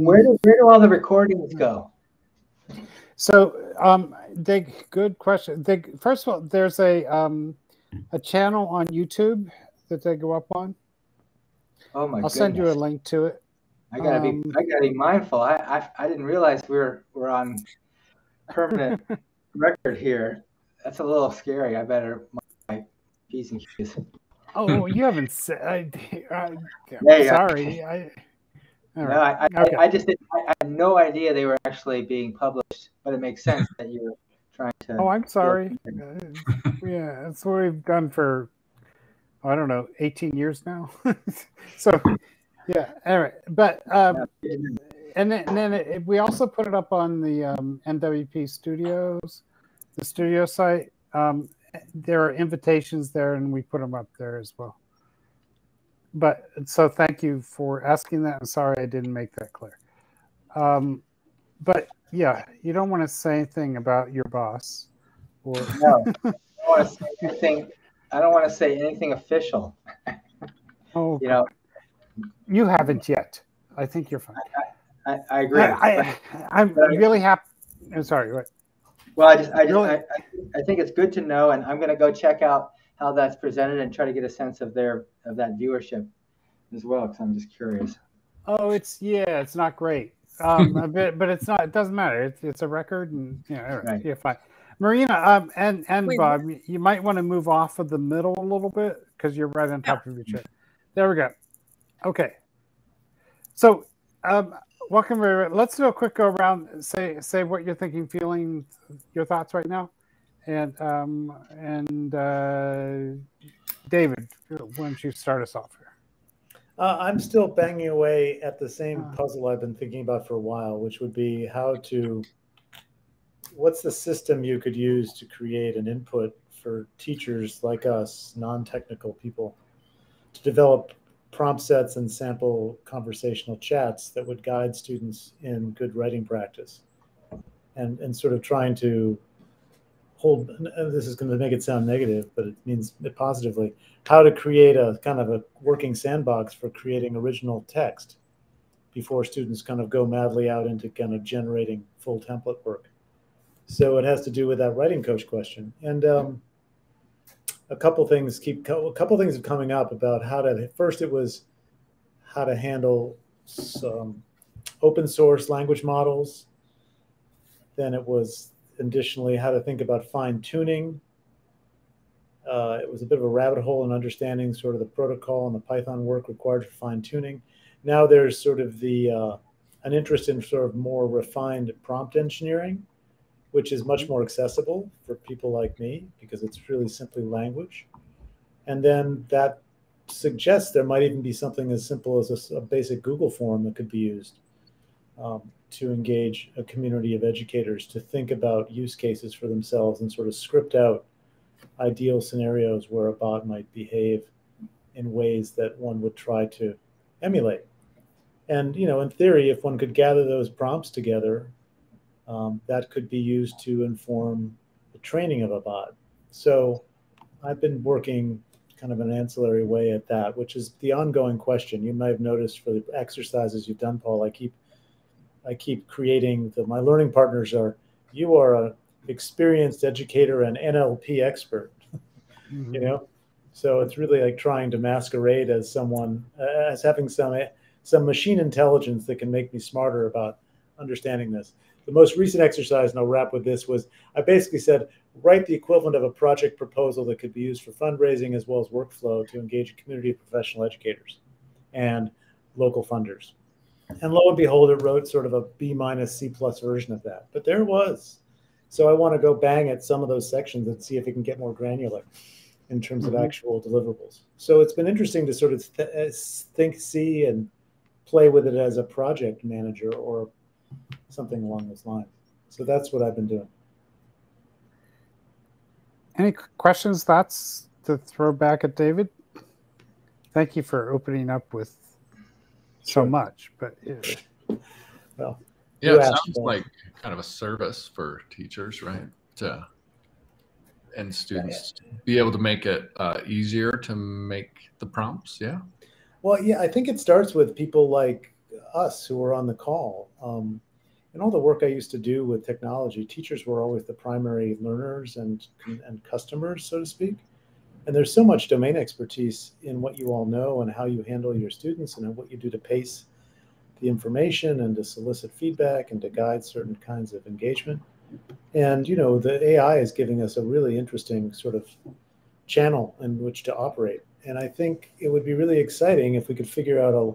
where do where do all the recordings go? So, um, they good question. They first of all, there's a um, a channel on YouTube that they go up on. Oh my! I'll goodness. send you a link to it. I gotta be um, I gotta be mindful. I I, I didn't realize we are we're on permanent record here. That's a little scary. I better my p's and q's. Oh, you haven't said. I, I, Yeah, yeah. sorry. I, all No, right. I, I, Okay. I just didn't, I, I had no idea they were actually being published, but it makes sense that you're trying to. Oh, I'm sorry. Uh, yeah, that's what we've done for I don't know, 18 years now. so, yeah. Anyway, but um, and then, and then it, we also put it up on the um, NWP Studios, the studio site. Um, there are invitations there, and we put them up there as well. But so thank you for asking that. I'm sorry I didn't make that clear. Um, but yeah, you don't want to say anything about your boss or No, I don't want to say anything. I don't want to say anything official. oh, You know, you haven't yet. I think you're fine. I, I agree. I, I, I'm really happy. I'm sorry. What? well, I just, I just, Really? I, I, I think it's good to know, and I'm going to go check out how that's presented and try to get a sense of their of that viewership as well, because I'm just curious. Oh, it's yeah, it's not great. Um, a bit, but it's not. It doesn't matter. It's it's a record, and you know, all right, Right. yeah, fine. Marina, um, and and Wait, Bob, you- you might want to move off of the middle a little bit because you're right on top of your chair. There we go. Okay. So, um, welcome. everyone. Let's do a quick go around. Say say what you're thinking, feeling, your thoughts right now, and um, and uh, David, why don't you start us off here? Uh, I'm still banging away at the same Ah. puzzle I've been thinking about for a while, which would be how to. What's the system you could use to create an input for teachers like us, non technical people, to develop prompt sets and sample conversational chats that would guide students in good writing practice? And, and sort of trying to hold, this is going to make it sound negative, but it means it positively how to create a kind of a working sandbox for creating original text before students kind of go madly out into kind of generating full template work. So it has to do with that writing coach question. And um, a couple things keep a couple things are coming up about how to. First, it was how to handle some open source language models. Then it was additionally how to think about fine tuning uh, it was a bit of a rabbit hole in understanding sort of the protocol and the Python work required for fine tuning. Now there's sort of the uh, an interest in sort of more refined prompt engineering, which is much more accessible for people like me because it's really simply language. And then that suggests there might even be something as simple as a basic Google form that could be used um, to engage a community of educators to think about use cases for themselves and sort of script out ideal scenarios where a bot might behave in ways that one would try to emulate. And you know, in theory, if one could gather those prompts together, um, that could be used to inform the training of a bot. So I've been working kind of an ancillary way at that, which is the ongoing question. You might have noticed for the exercises you've done, Paul. I keep I keep creating the my learning partners are you are a experienced educator and NLP expert, you know. So it's really like trying to masquerade as someone uh, as having some some machine intelligence that can make me smarter about understanding this. The most recent exercise, and I'll wrap with this, was I basically said write the equivalent of a project proposal that could be used for fundraising as well as workflow to engage a community of professional educators and local funders. And lo and behold, it wrote sort of a B minus C plus version of that. But there it was. So I want to go bang at some of those sections and see if it can get more granular in terms Mhm. of actual deliverables. So it's been interesting to sort of th- uh, think, see, and play with it as a project manager or something along those lines. So that's what I've been doing. Any questions, thoughts to throw back at David? Thank you for opening up with so much, but uh, Well, Yeah, it sounds like kind of a service for teachers, right? To and students be able to make it uh, easier to make the prompts. Yeah. Well, yeah, I think it starts with people like us who are on the call. Um, and all the work I used to do with technology, teachers were always the primary learners and, and customers, so to speak. And there's so much domain expertise in what you all know and how you handle your students and what you do to pace the information and to solicit feedback and to guide certain kinds of engagement. And you know, the AI is giving us a really interesting sort of channel in which to operate. And I think it would be really exciting if we could figure out a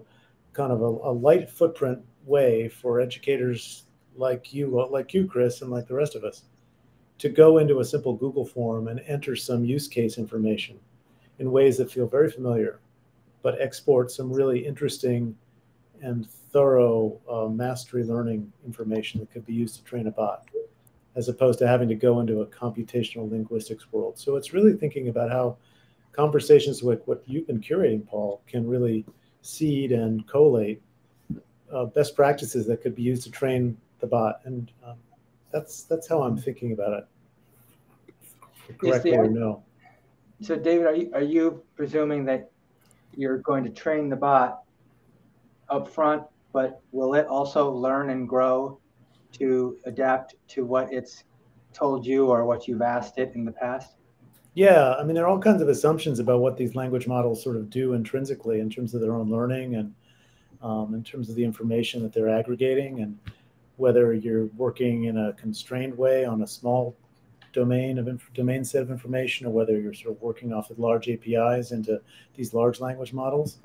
kind of a, a light footprint way for educators like you, like you, Chris, and like the rest of us, to go into a simple Google form and enter some use case information in ways that feel very familiar, but export some really interesting and thorough uh, mastery learning information that could be used to train a bot, as opposed to having to go into a computational linguistics world. So it's really thinking about how conversations like what you've been curating, Paul, can really seed and collate uh, best practices that could be used to train the bot, and um, that's that's how I'm thinking about it. Correctly or no? So, David, are you are you presuming that you're going to train the bot up front, but will it also learn and grow to adapt to what it's told you or what you've asked it in the past? Yeah, I mean, there are all kinds of assumptions about what these language models sort of do intrinsically in terms of their own learning and um, in terms of the information that they're aggregating and whether you're working in a constrained way on a small domain of inf- domain set of information or whether you're sort of working off of large APIs into these large language models.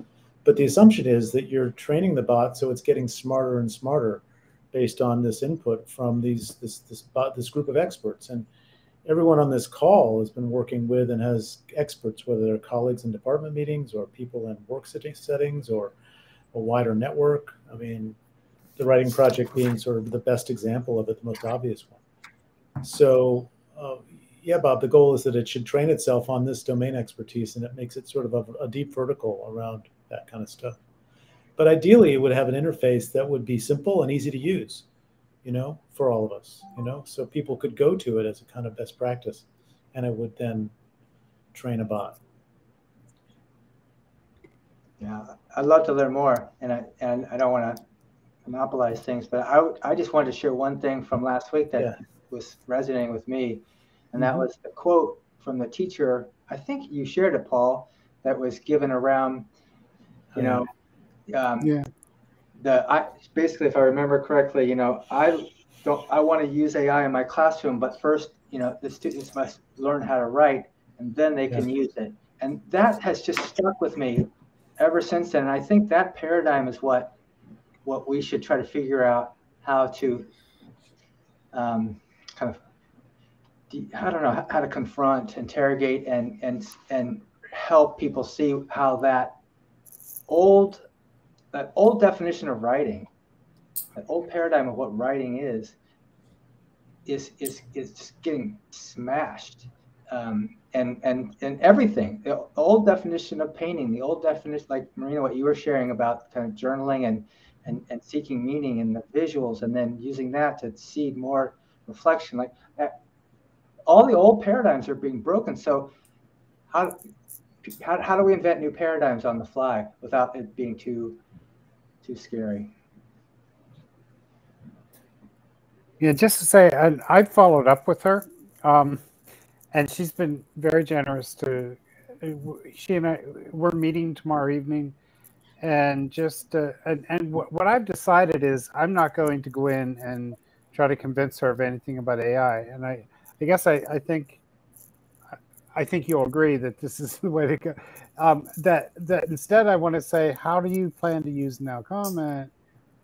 But the assumption is that you're training the bot so it's getting smarter and smarter based on this input from these this this bot, this group of experts and everyone on this call has been working with and has experts whether they're colleagues in department meetings or people in work settings or a wider network. I mean, the writing project being sort of the best example of it, the most obvious one. So, uh, yeah, Bob, the goal is that it should train itself on this domain expertise and it makes it sort of a, a deep vertical around that kind of stuff. But ideally, it would have an interface that would be simple and easy to use, you know, for all of us, you know, so people could go to it as a kind of best practice and it would then train a bot. Yeah, I'd love to learn more, and I and I don't want to monopolize things, but I, I just wanted to share one thing from last week that yeah. was resonating with me. And that mm-hmm. was the quote from the teacher. I think you shared it, Paul, that was given around, you know, um, yeah. The I basically, if I remember correctly, you know, I don't I want to use AI in my classroom, but first, you know, the students must learn how to write, and then they yeah. can use it. And that has just stuck with me ever since then. And I think that paradigm is what what we should try to figure out how to um, kind of I don't know how to confront, interrogate, and and and help people see how that old that old definition of writing, that old paradigm of what writing is, is is is just getting smashed. Um, and and and everything. The old definition of painting, the old definition, like Marina, what you were sharing about kind of journaling and and, and seeking meaning in the visuals and then using that to seed more reflection like all the old paradigms are being broken. So how, how, how do we invent new paradigms on the fly without it being too too scary? Yeah just to say i, I followed up with her um, and she's been very generous to she and i we're meeting tomorrow evening and just uh, and, and what I've decided is I'm not going to go in and try to convince her of anything about AI. And I, I guess I, I think I think you'll agree that this is the way to go. Um, that that instead, I want to say, how do you plan to use NowComment?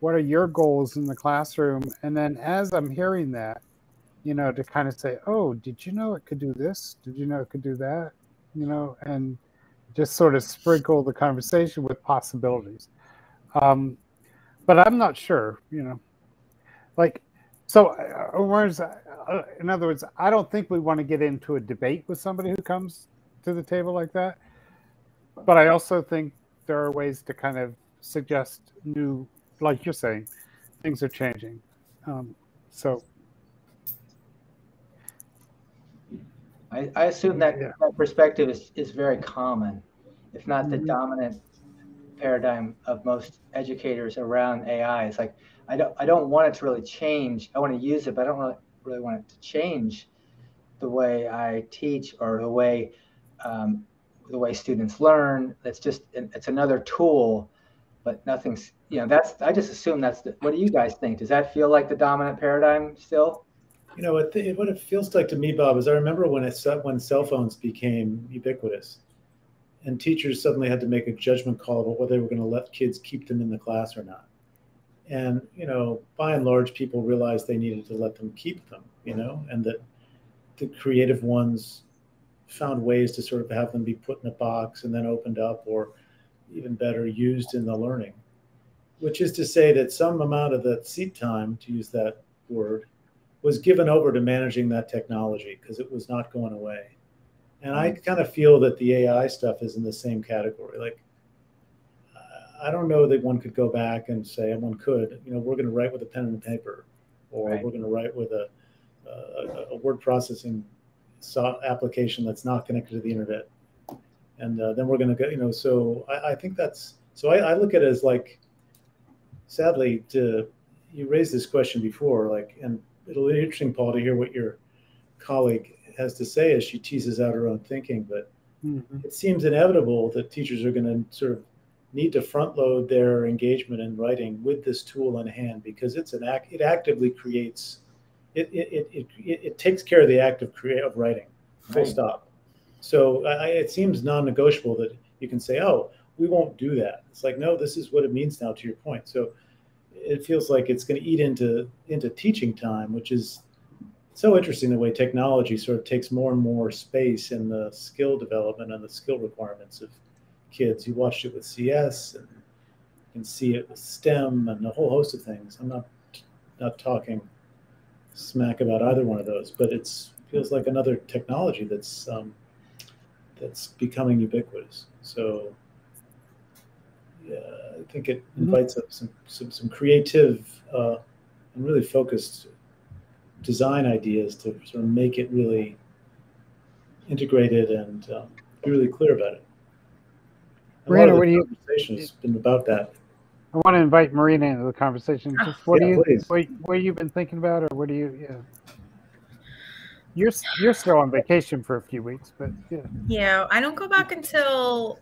What are your goals in the classroom? And then as I'm hearing that, you know, to kind of say, oh, did you know it could do this? Did you know it could do that? You know, and just sort of sprinkle the conversation with possibilities. Um, but I'm not sure, you know, like, so uh, whereas, uh, in other words, I don't think we want to get into a debate with somebody who comes to the table like that. But I also think there are ways to kind of suggest new, like you're saying, things are changing. Um, so I, I assume that, yeah. that perspective is, is very common, if not the mm-hmm. dominant paradigm of most educators around AI. It's like I don't I don't want it to really change. I want to use it, but I don't really, really want it to change the way I teach or the way um, the way students learn. It's just it's another tool, but nothing's you know that's I just assume that's the, what do you guys think? Does that feel like the dominant paradigm still? You know what? It, what it feels like to me, Bob, is I remember when it when cell phones became ubiquitous, and teachers suddenly had to make a judgment call about whether they were going to let kids keep them in the class or not. And you know, by and large, people realized they needed to let them keep them. You know, and that the creative ones found ways to sort of have them be put in a box and then opened up, or even better, used in the learning. Which is to say that some amount of that seat time, to use that word, was given over to managing that technology because it was not going away. And I kind of feel that the AI stuff is in the same category. Like, I don't know that one could go back and say, and one could, you know, we're going to write with a pen and paper, or right. we're going to write with a, a, a word processing application that's not connected to the internet. And uh, then we're going to go, you know, so I, I think that's, so I, I look at it as like, sadly, to, you raised this question before, like, and it'll be interesting, Paul, to hear what your colleague has to say as she teases out her own thinking. But mm-hmm. it seems inevitable that teachers are going to sort of need to front load their engagement in writing with this tool in hand because it's an act. It actively creates. It it, it, it, it takes care of the act of create of writing. Full right. stop. So I, it seems non-negotiable that you can say, "Oh, we won't do that." It's like, no, this is what it means now. To your point, so it feels like it's going to eat into into teaching time, which is so interesting the way technology sort of takes more and more space in the skill development and the skill requirements of kids. You watched it with CS and you can see it with STEM and a whole host of things. I'm not not talking smack about either one of those, but it feels like another technology that's um, that's becoming ubiquitous. So yeah, I think it mm-hmm. invites up some some, some creative uh, and really focused design ideas to sort of make it really integrated and um, be really clear about it. Marina, what do you? Conversation has been about that. I want to invite Marina into the conversation. Just what yeah, do you, what, what you been thinking about, or what do you? Yeah. You're you're still on vacation for a few weeks, but yeah. Yeah, I don't go back until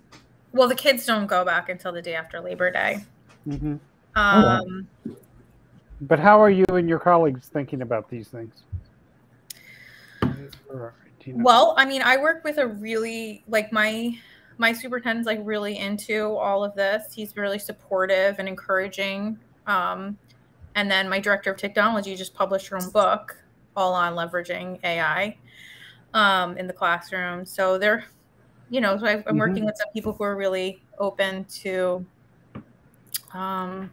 well, the kids don't go back until the day after Labor Day. Mm-hmm. Um, oh, wow. But how are you and your colleagues thinking about these things? Well, I mean, I work with a really like my my superintendent's like really into all of this. He's really supportive and encouraging. Um, and then my director of technology just published her own book all on leveraging AI um, in the classroom. So they're you know, so i am mm-hmm. working with some people who are really open to um,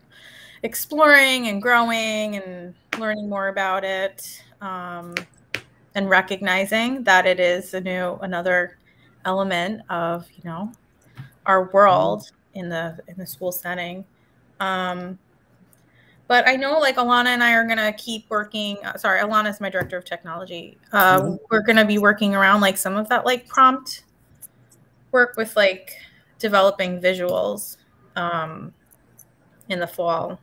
exploring and growing and learning more about it um, and recognizing that it is a new another element of you know our world mm-hmm. in the in the school setting um, but I know like Alana and I are gonna keep working. Uh, sorry, Alana is my director of technology. Uh, mm-hmm. We're gonna be working around like some of that like prompt work with like developing visuals um, in the fall.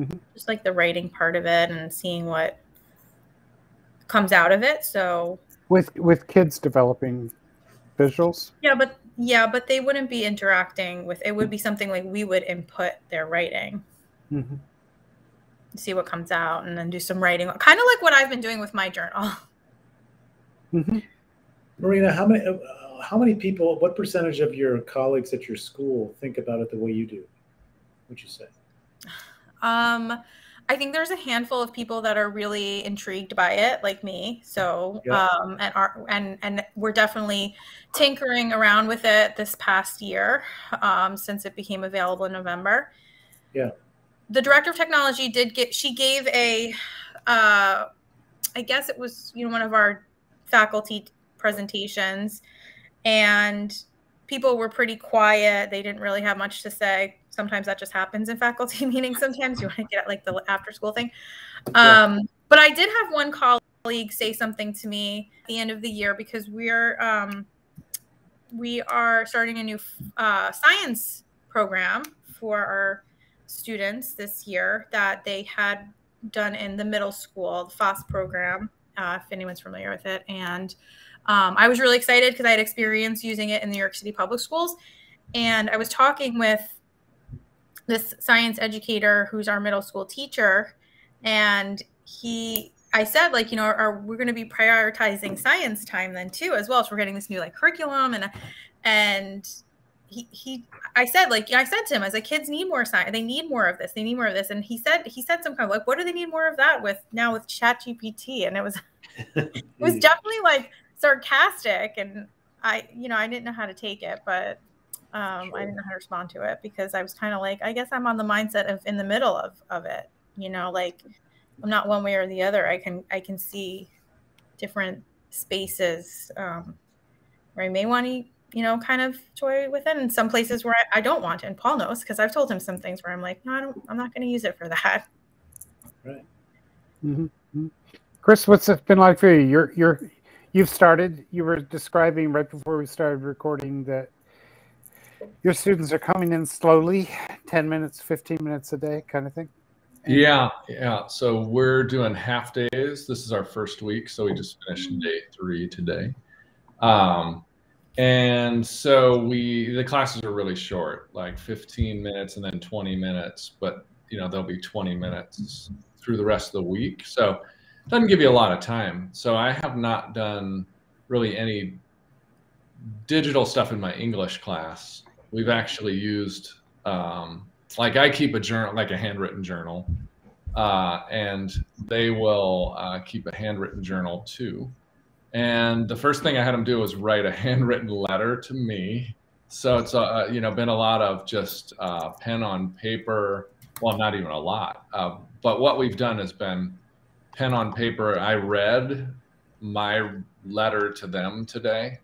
Mm-hmm. Just like the writing part of it and seeing what comes out of it. So with with kids developing visuals. Yeah, but yeah, but they wouldn't be interacting with. It would be something like we would input their writing. Mm-hmm. See what comes out, and then do some writing, kind of like what I've been doing with my journal. Mm-hmm. Marina, how many? how many people, what percentage of your colleagues at your school think about it the way you do? Would you say? Um, I think there's a handful of people that are really intrigued by it, like me. So, yeah. um, and our, and and we're definitely tinkering around with it this past year, um, since it became available in November. Yeah. The director of technology did get. She gave a, uh, I guess it was you know one of our faculty presentations and people were pretty quiet. They didn't really have much to say. Sometimes that just happens in faculty meetings. Sometimes you want to get at like the after school thing. Um, but I did have one colleague say something to me at the end of the year because we're um, we are starting a new uh, science program for our students this year that they had done in the middle school, the FOSS program, uh, if anyone's familiar with it. And um, I was really excited because I had experience using it in the New York City public schools. And I was talking with this science educator who's our middle school teacher. And he, I said, like, you know, are, we're going to be prioritizing science time then too, as well? So we're getting this new like curriculum and, and he, he I said like I said to him, I was like, kids need more science. They need more of this. They need more of this. And he said he said some kind of like, what do they need more of that with now with ChatGPT? And it was it was definitely like sarcastic. And I you know I didn't know how to take it, but um, sure. I didn't know how to respond to it because I was kind of like I guess I'm on the mindset of in the middle of of it. You know, like I'm not one way or the other. I can I can see different spaces um, where I may want to you know, kind of toy with it. And some places where I, I don't want it. And Paul knows because I've told him some things where I'm like, no, I don't, I'm not going to use it for that. Right. Mm-hmm. mm-hmm. Chris, what's it been like for you? You're, you're, you've started, you were describing right before we started recording that your students are coming in slowly 10 minutes, 15 minutes a day kind of thing. Yeah, yeah. So we're doing half days. This is our first week, so we just finished day three today. Um, and so we the classes are really short like 15 minutes and then 20 minutes but you know there'll be 20 minutes through the rest of the week so it doesn't give you a lot of time so i have not done really any digital stuff in my english class we've actually used um, like i keep a journal like a handwritten journal uh, and they will uh, keep a handwritten journal too and the first thing I had them do was write a handwritten letter to me. So it's uh, you know been a lot of just uh, pen on paper. Well, not even a lot, uh, but what we've done has been pen on paper. I read my letter to them today,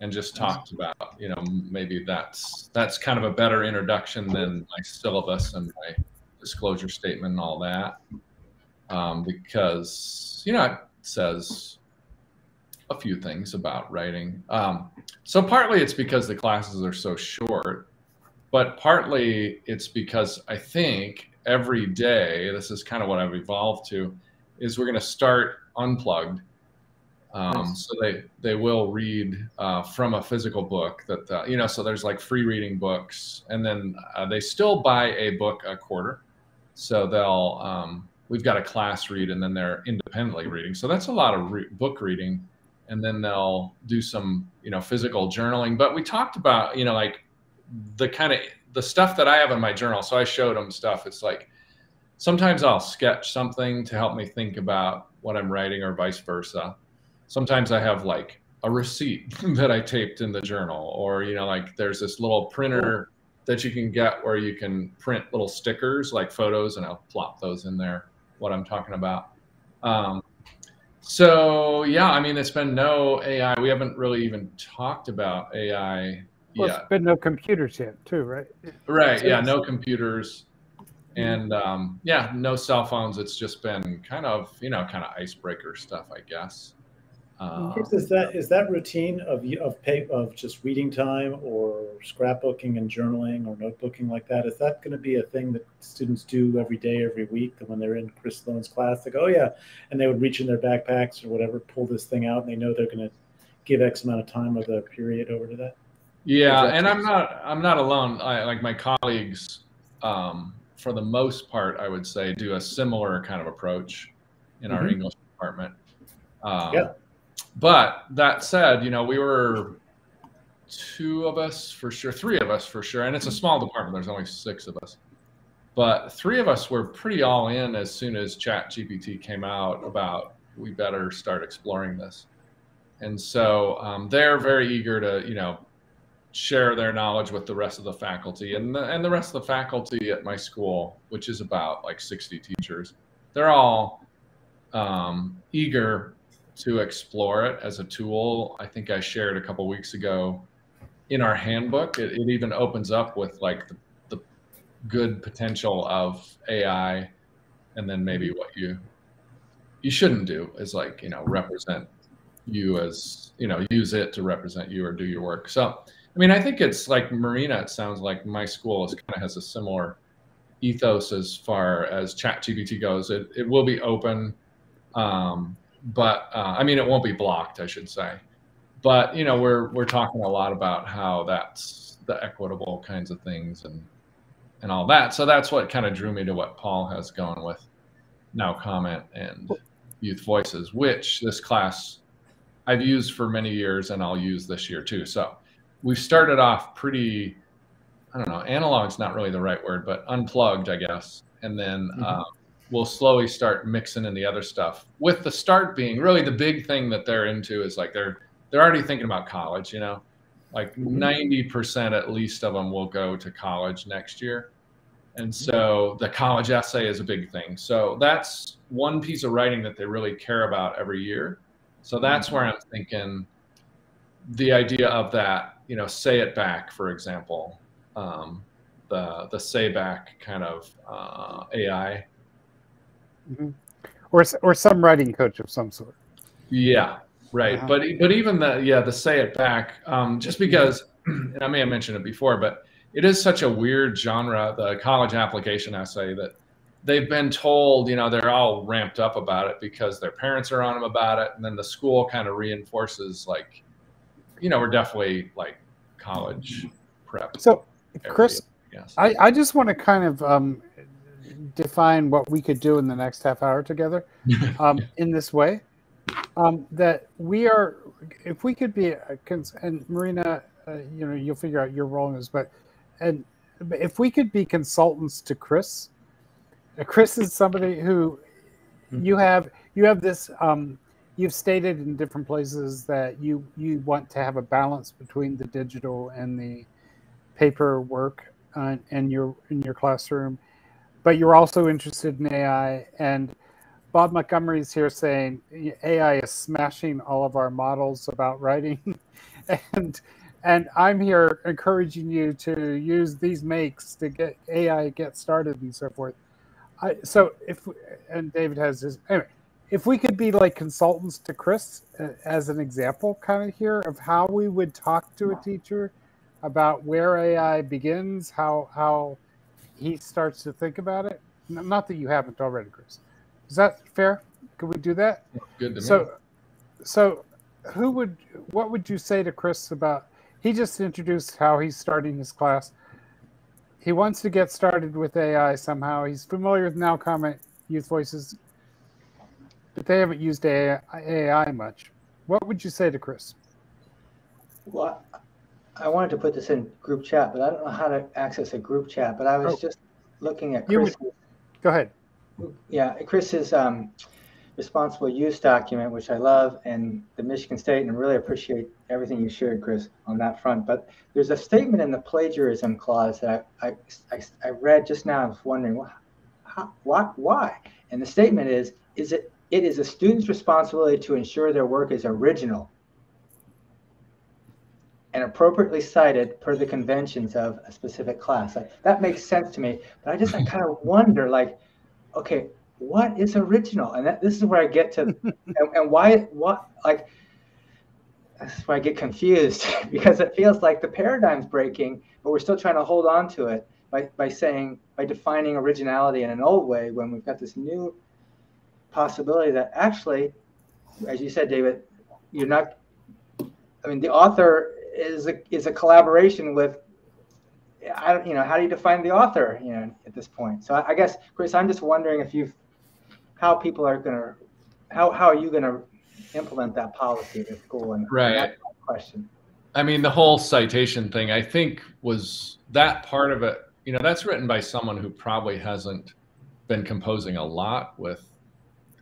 and just talked about you know maybe that's that's kind of a better introduction than my syllabus and my disclosure statement and all that, um, because you know it says a few things about writing. Um, so partly it's because the classes are so short, but partly it's because I think every day, this is kind of what I've evolved to, is we're going to start unplugged. Um, so they they will read uh, from a physical book that uh, you know. So there's like free reading books, and then uh, they still buy a book a quarter. So they'll um, we've got a class read, and then they're independently reading. So that's a lot of re book reading and then they'll do some you know physical journaling but we talked about you know like the kind of the stuff that i have in my journal so i showed them stuff it's like sometimes i'll sketch something to help me think about what i'm writing or vice versa sometimes i have like a receipt that i taped in the journal or you know like there's this little printer that you can get where you can print little stickers like photos and i'll plop those in there what i'm talking about um, so yeah, I mean, it's been no AI. We haven't really even talked about AI well, yet. It's been no computers yet, too, right? Right. Yeah, no computers, and um, yeah, no cell phones. It's just been kind of you know kind of icebreaker stuff, I guess. Uh, is that is that routine of of pay, of just reading time or scrapbooking and journaling or notebooking like that? Is that going to be a thing that students do every day, every week? That when they're in Chris Sloan's class, they go, "Oh yeah," and they would reach in their backpacks or whatever, pull this thing out, and they know they're going to give X amount of time of the period over to that. Yeah, that and I'm not I'm not alone. I, like my colleagues, um, for the most part, I would say, do a similar kind of approach in our mm-hmm. English department. Um, yeah but that said, you know, we were two of us for sure, three of us for sure, and it's a small department. There's only six of us, but three of us were pretty all in as soon as ChatGPT came out about we better start exploring this, and so um, they're very eager to, you know, share their knowledge with the rest of the faculty and the, and the rest of the faculty at my school, which is about like 60 teachers. They're all um, eager to explore it as a tool. I think I shared a couple weeks ago in our handbook. It, it even opens up with like the, the good potential of AI, and then maybe what you you shouldn't do is like you know represent you as you know use it to represent you or do your work. So I mean, I think it's like Marina. It sounds like my school is kind of has a similar ethos as far as ChatGPT goes. It it will be open, um, but uh, I mean, it won't be blocked. I should say. But you know, we're we're talking a lot about how that's the equitable kinds of things and and all that. So that's what kind of drew me to what Paul has going with NowComment and youth voices, which this class I've used for many years and I'll use this year too. So we've started off pretty, I don't know, analog's not really the right word, but unplugged, I guess. And then mm-hmm. uh, we'll slowly start mixing in the other stuff. With the start being really the big thing that they're into is like they're they're already thinking about college. You know, like mm-hmm. ninety percent at least of them will go to college next year. And so the college essay is a big thing. So that's one piece of writing that they really care about every year. So that's where I'm thinking the idea of that, you know, say it back, for example, um, the the say back kind of uh, AI, mm-hmm. or or some writing coach of some sort. Yeah, right. Uh-huh. But but even the yeah the say it back, um, just because, and I may have mentioned it before, but it is such a weird genre, the college application essay that they've been told, you know, they're all ramped up about it because their parents are on them about it. And then the school kind of reinforces, like, you know, we're definitely like college prep. So, Chris, yes. I, I just want to kind of um, define what we could do in the next half hour together um, in this way. Um, that we are, if we could be, a, and Marina, uh, you know, you'll figure out your role in this, but, and if we could be consultants to Chris, Chris is somebody who mm-hmm. you have you have this um, you've stated in different places that you you want to have a balance between the digital and the paper work uh, in your in your classroom, but you're also interested in AI. And Bob Montgomery is here saying AI is smashing all of our models about writing, and and I'm here encouraging you to use these makes to get AI get started and so forth. I, so if and David has his anyway, if we could be like consultants to Chris uh, as an example, kind of here of how we would talk to a teacher about where AI begins, how how he starts to think about it. Not that you haven't already, Chris. Is that fair? Could we do that? Good to so, me. So, who would what would you say to Chris about? He just introduced how he's starting his class he wants to get started with AI somehow. He's familiar with NowComment Youth Voices, but they haven't used AI, AI much. What would you say to Chris? Well, I wanted to put this in group chat, but I don't know how to access a group chat. But I was oh. just looking at Chris. Go ahead. Yeah, Chris's um, responsible use document, which I love, and the Michigan State, and really appreciate everything you shared, Chris, on that front. But there's a statement in the plagiarism clause that I, I, I read just now. I was wondering, well, how, what, why? And the statement is, is it, it is a student's responsibility to ensure their work is original and appropriately cited per the conventions of a specific class. Like, that makes sense to me, but I just I kind of wonder, like, okay, what is original? And that, this is where I get to, and, and why, what, like, that's why I get confused because it feels like the paradigm's breaking, but we're still trying to hold on to it by, by saying, by defining originality in an old way when we've got this new possibility that actually, as you said, David, you're not, I mean, the author is a, is a collaboration with I don't, you know, how do you define the author, you know, at this point? So I, I guess, Chris, I'm just wondering if you've how people are going to how how are you going to implement that policy at school and right question i mean the whole citation thing i think was that part of it you know that's written by someone who probably hasn't been composing a lot with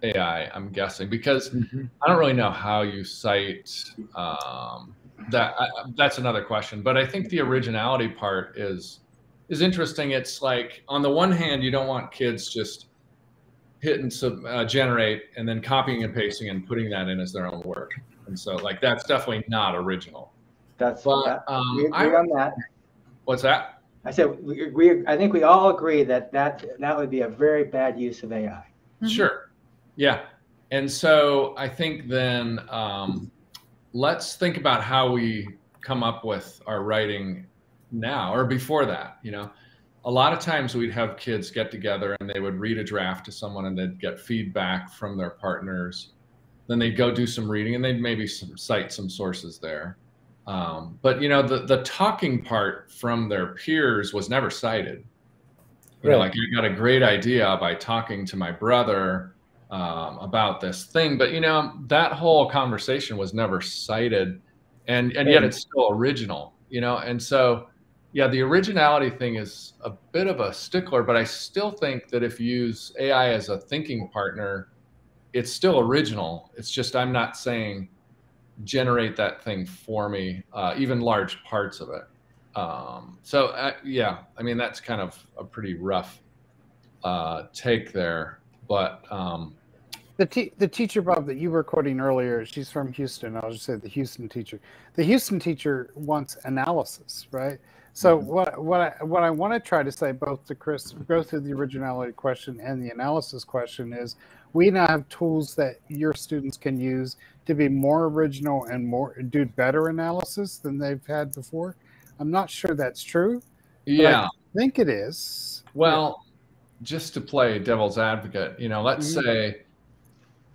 ai i'm guessing because mm-hmm. i don't really know how you cite um, that I, that's another question but i think the originality part is is interesting it's like on the one hand you don't want kids just hitting some uh, generate and then copying and pasting and putting that in as their own work. And so like that's definitely not original. That's but, that, um, we agree I, on that. What's that? I said we agree. I think we all agree that that that would be a very bad use of AI. Mm-hmm. Sure. Yeah. And so I think then um, let's think about how we come up with our writing now or before that, you know. A lot of times we'd have kids get together and they would read a draft to someone and they'd get feedback from their partners. Then they'd go do some reading and they'd maybe some, cite some sources there. Um, but you know, the the talking part from their peers was never cited. You right. know, like I got a great idea by talking to my brother um, about this thing, but you know, that whole conversation was never cited, and and yet it's still original. You know, and so yeah, the originality thing is a bit of a stickler, but I still think that if you use AI as a thinking partner, it's still original. It's just I'm not saying generate that thing for me, uh, even large parts of it. Um, so uh, yeah, I mean that's kind of a pretty rough uh, take there, but um, the te- the teacher Bob that you were quoting earlier, she's from Houston. I'll just say the Houston teacher. The Houston teacher wants analysis, right? So mm-hmm. what what I, what I want to try to say both to Chris, go through the originality question and the analysis question is, we now have tools that your students can use to be more original and more do better analysis than they've had before. I'm not sure that's true. Yeah, I think it is. Well, yeah. just to play devil's advocate, you know, let's mm-hmm. say,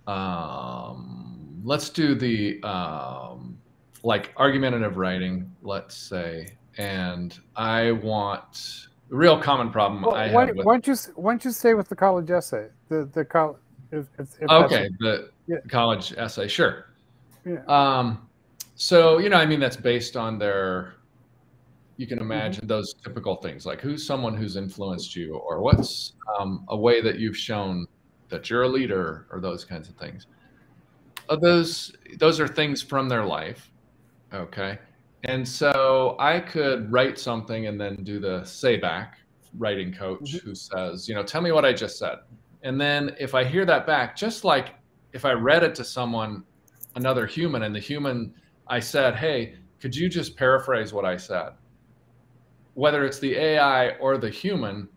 um, let's do the um, like argumentative writing. Let's say, and I want a real common problem well, I why, have. With, why don't you why don't you stay with the college essay? The the college. If, if, if okay, the yeah. college essay, sure. Yeah. Um, so you know, I mean, that's based on their you can mm-hmm. imagine those typical things like who's someone who's influenced you or what's um, a way that you've shown that you're a leader or those kinds of things. Uh, those those are things from their life okay? And so i could write something and then do the say back writing coach mm-hmm. who says you know tell me what i just said. And then if i hear that back just like if i read it to someone another human and the human i said hey could you just paraphrase what i said? Whether it's the AI or the human,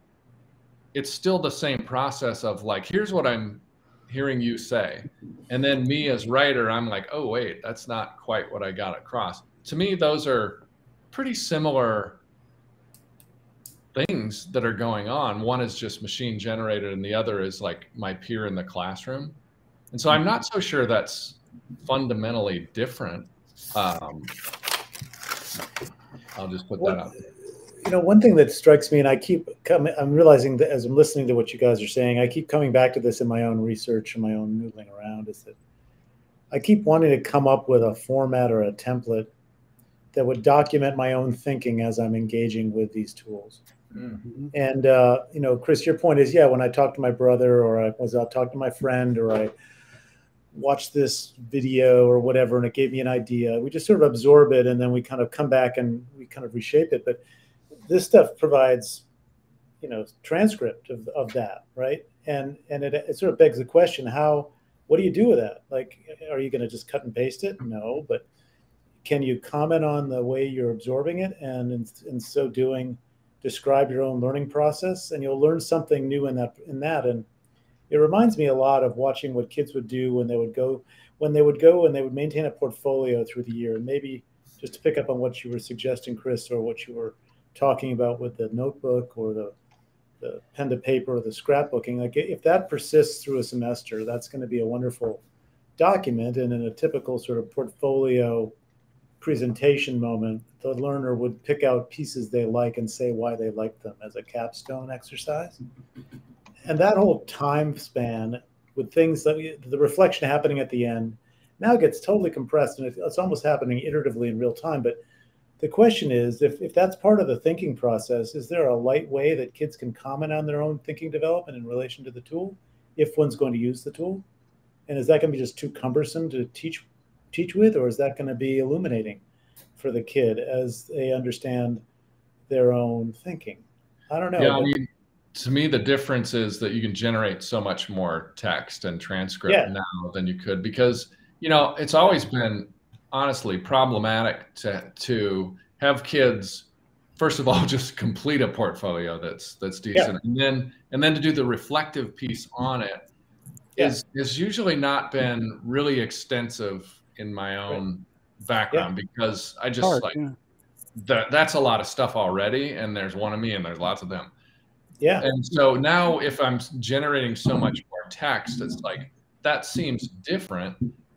it's still the same process of like, here's what I'm hearing you say. And then me as writer, I'm like, oh, wait, that's not quite what I got across. To me, those are pretty similar things that are going on. One is just machine generated, and the other is like my peer in the classroom. And so I'm not so sure that's fundamentally different. Um, I'll just put that out you know, one thing that strikes me, and I keep coming, I'm realizing that as I'm listening to what you guys are saying, I keep coming back to this in my own research and my own noodling around is that I keep wanting to come up with a format or a template that would document my own thinking as I'm engaging with these tools. Mm-hmm. And, uh, you know, Chris, your point is, yeah, when I talk to my brother or I was out talking to my friend or I watched this video or whatever, and it gave me an idea, we just sort of absorb it and then we kind of come back and we kind of reshape it. But this stuff provides you know transcript of, of that right? And and it, it sort of begs the question how what do you do with that? Like are you going to just cut and paste it? No but can you comment on the way you're absorbing it and in, in so doing describe your own learning process? And you'll learn something new in that in that. And it reminds me a lot of watching what kids would do when they would go when they would go and they would maintain a portfolio through the year. And maybe just to pick up on what you were suggesting chris or what you were talking about with the notebook or the the pen to paper or the scrapbooking like if that persists through a semester that's going to be a wonderful document and in a typical sort of portfolio presentation moment the learner would pick out pieces they like and say why they like them as a capstone exercise. And that whole time span with things that we, the reflection happening at the end now gets totally compressed and it's almost happening iteratively in real time but the question is if, if that's part of the thinking process is there a light way that kids can comment on their own thinking development in relation to the tool if one's going to use the tool? And is that going to be just too cumbersome to teach teach with or is that going to be illuminating for the kid as they understand their own thinking? I don't know. Yeah, I mean, to me the difference is that you can generate so much more text and transcript yeah. now than you could because you know it's always been honestly problematic to to have kids first of all just complete a portfolio that's that's decent yeah. and then and then to do the reflective piece on it yeah. is is usually not been really extensive in my own background yeah. because I just Hard, like that. That's a lot of stuff already, and there's one of me, and there's lots of them. Yeah. And so now, if I'm generating so much more text, it's like that seems different,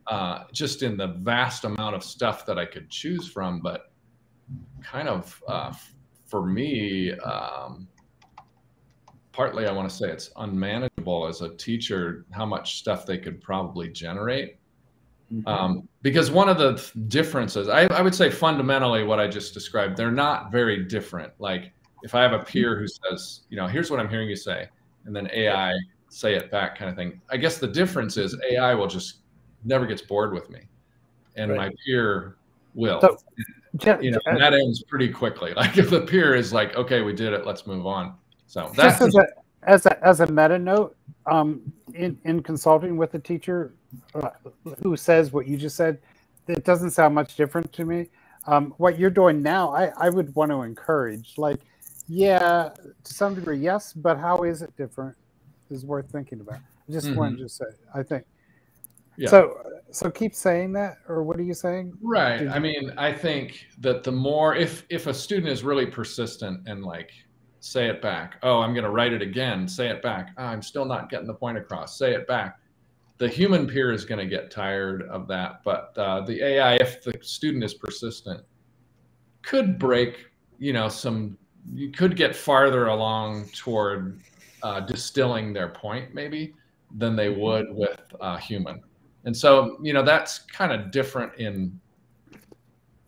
uh, just in the vast amount of stuff that I could choose from, but kind of uh, for me. Um, partly I want to say it's unmanageable as a teacher how much stuff they could probably generate. Mm-hmm. Um, because one of the differences, I, I, would say fundamentally what I just described, they're not very different. Like if I have a peer who says, you know, here's what I'm hearing you say, and then AI say it back kind of thing. I guess the difference is AI will just never gets bored with me. And right. my peer will. So, you know, that ends pretty quickly. Like if the peer is like, okay, we did it, let's move on. So that's as a, as a, as a meta note, um, in, in consulting with a teacher uh, who says what you just said, it doesn't sound much different to me. Um, what you're doing now, I, I would want to encourage. Like, yeah, to some degree, yes, but how is it different is worth thinking about. I just mm-hmm. wanted to say, I think. Yeah. So, so keep saying that, or what are you saying? Right. You- I mean, I think that the more, if if a student is really persistent and like say it back. Oh, I'm going to write it again. Say it back. Oh, I'm still not getting the point across. Say it back. The human peer is going to get tired of that, but uh, the AI, if the student is persistent, could break. You know, some you could get farther along toward uh, distilling their point, maybe than they mm-hmm. would with uh, human. And so, you know, that's kind of different in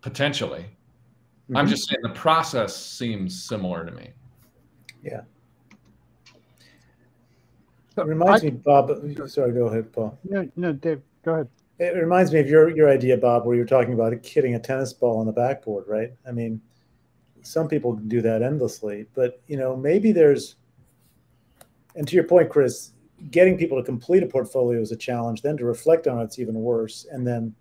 potentially. Mm-hmm. I'm just saying the process seems similar to me. Yeah. It reminds I, me, Bob. Sorry, go ahead, Paul. No, no, Dave, go ahead. It reminds me of your your idea, Bob, where you're talking about hitting a tennis ball on the backboard, right? I mean, some people do that endlessly, but you know, maybe there's. And to your point, Chris, getting people to complete a portfolio is a challenge. Then to reflect on it's even worse, and then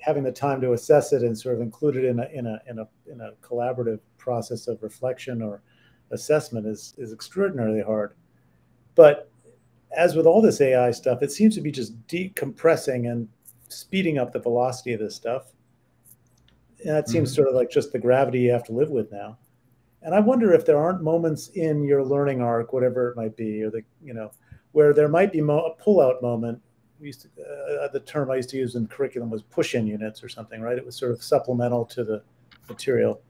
having the time to assess it and sort of include it in a in a in a in a collaborative process of reflection or assessment is is extraordinarily hard. But as with all this AI stuff, it seems to be just decompressing and speeding up the velocity of this stuff. And that seems mm-hmm. sort of like just the gravity you have to live with now. And I wonder if there aren't moments in your learning arc, whatever it might be, or the you know, where there might be mo- a pull-out moment. We used to, uh, the term I used to use in curriculum was push-in units or something, right? It was sort of supplemental to the material